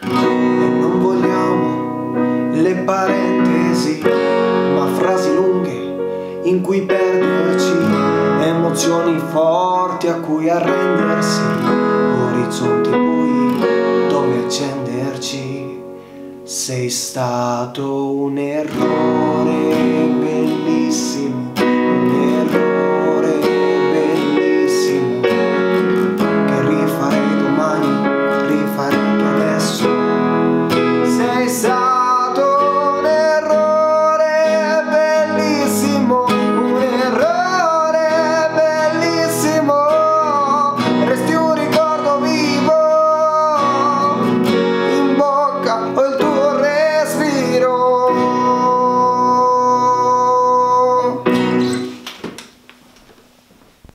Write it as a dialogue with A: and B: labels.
A: E non vogliamo le parentesi, ma frasi lunghe in cui perderci, emozioni forti a cui arrendersi, orizzonti bui dove accenderci. Sei stato un errore.